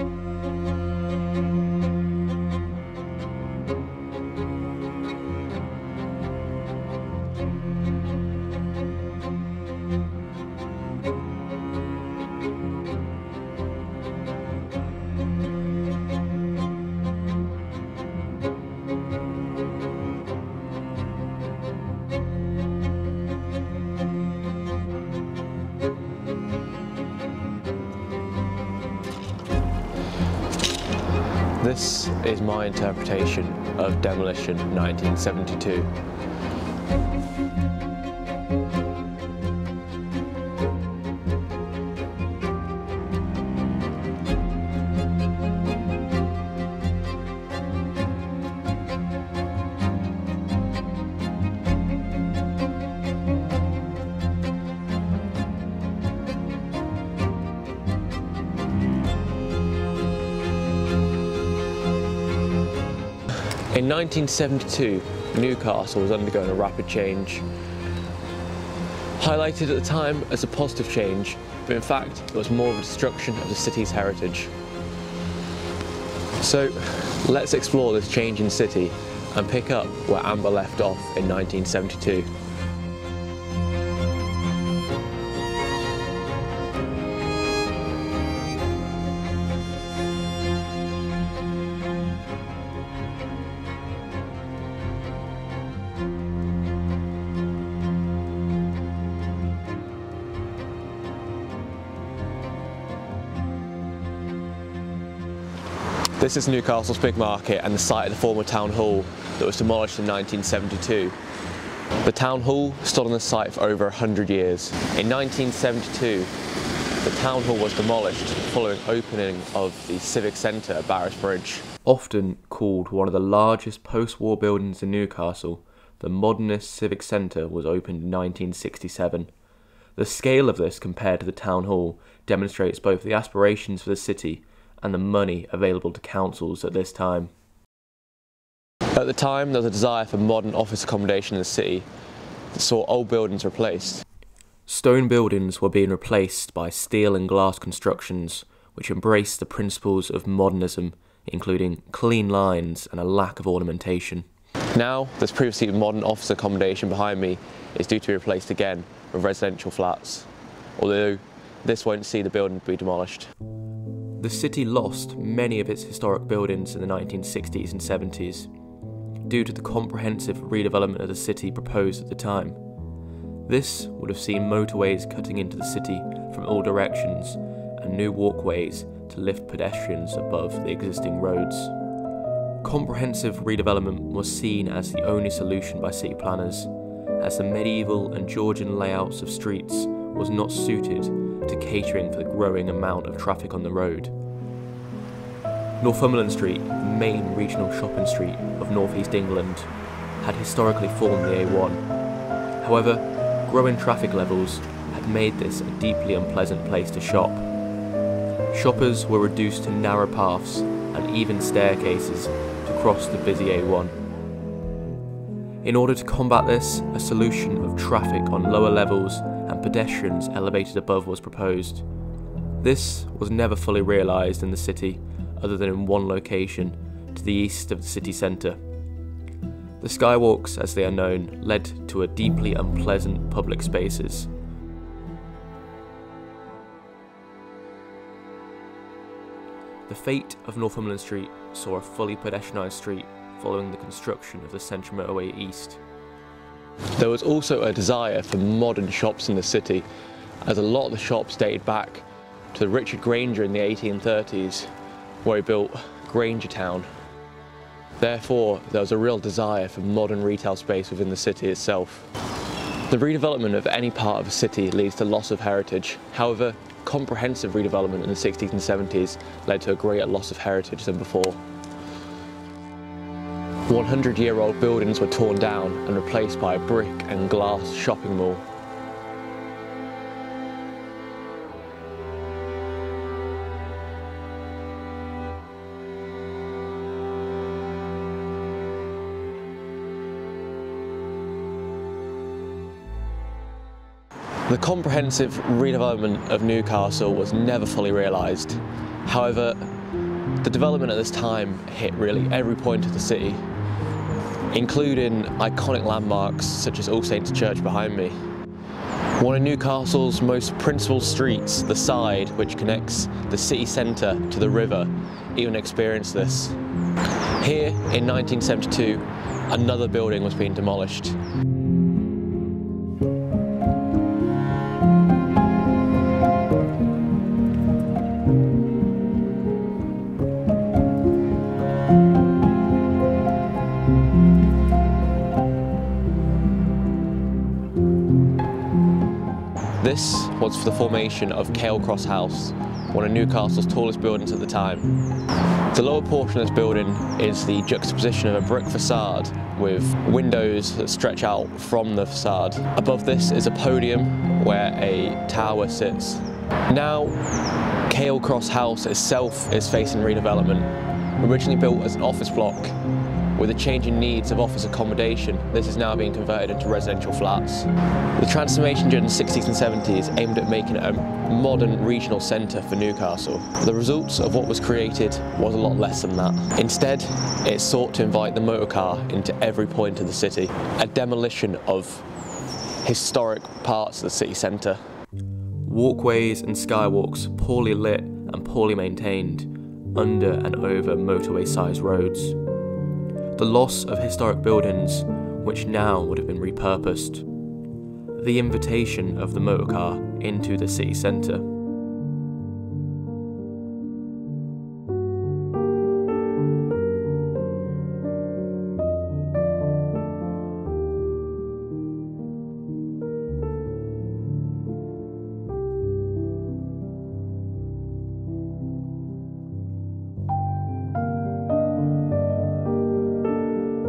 Música This is my interpretation of Demolition 1972. In 1972, Newcastle was undergoing a rapid change. Highlighted at the time as a positive change, but in fact it was more of a destruction of the city's heritage. So let's explore this changing city and pick up where Amber left off in 1972. This is Newcastle's big market and the site of the former town hall that was demolished in 1972. The town hall stood on the site for over 100 years. In 1972, the town hall was demolished following opening of the civic centre at Barras Bridge. Often called one of the largest post-war buildings in Newcastle, the modernist civic centre was opened in 1967. The scale of this compared to the town hall demonstrates both the aspirations for the city and the money available to councils at this time. At the time, there was a desire for modern office accommodation in the city that saw old buildings replaced. Stone buildings were being replaced by steel and glass constructions which embraced the principles of modernism, including clean lines and a lack of ornamentation. Now, this previously modern office accommodation behind me is due to be replaced again with residential flats, although this won't see the building be demolished. The city lost many of its historic buildings in the 1960s and 70s due to the comprehensive redevelopment of the city proposed at the time. This would have seen motorways cutting into the city from all directions and new walkways to lift pedestrians above the existing roads. Comprehensive redevelopment was seen as the only solution by city planners, as the medieval and Georgian layouts of streets was not suited to catering for the growing amount of traffic on the road. Northumberland Street, the main regional shopping street of northeast England, had historically formed the A1. However, growing traffic levels had made this a deeply unpleasant place to shop. Shoppers were reduced to narrow paths and even staircases to cross the busy A1. In order to combat this, a solution of traffic on lower levels and pedestrians elevated above was proposed. This was never fully realised in the city, other than in one location, to the east of the city centre. The skywalks, as they are known, led to a deeply unpleasant public spaces. The fate of Northumberland Street saw a fully pedestrianised street following the construction of the Central Motorway East. There was also a desire for modern shops in the city, as a lot of the shops dated back to Richard Grainger in the 1830s, where he built Grainger Town. Therefore, there was a real desire for modern retail space within the city itself. The redevelopment of any part of a city leads to loss of heritage. However, comprehensive redevelopment in the 60s and 70s led to a greater loss of heritage than before. 100-year-old buildings were torn down and replaced by a brick and glass shopping mall. The comprehensive redevelopment of Newcastle was never fully realised. However, The development at this time hit really every point of the city, including iconic landmarks such as All Saints Church behind me. One of Newcastle's most principal streets, the side which connects the city centre to the river, even experienced this. Here in 1972, another building was being demolished. This was for the formation of Cale Cross House, one of Newcastle's tallest buildings at the time. The lower portion of this building is the juxtaposition of a brick facade with windows that stretch out from the facade. Above this is a podium where a tower sits. Now, Cale Cross House itself is facing redevelopment. Originally built as an office block, with the changing needs of office accommodation, this is now being converted into residential flats. The transformation during the 60s and 70s aimed at making it a modern regional centre for Newcastle. The results of what was created was a lot less than that. Instead, it sought to invite the motorcar into every point of the city, a demolition of historic parts of the city centre. Walkways and skywalks poorly lit and poorly maintained, under and over motorway-sized roads the loss of historic buildings, which now would have been repurposed, the invitation of the motorcar into the city centre.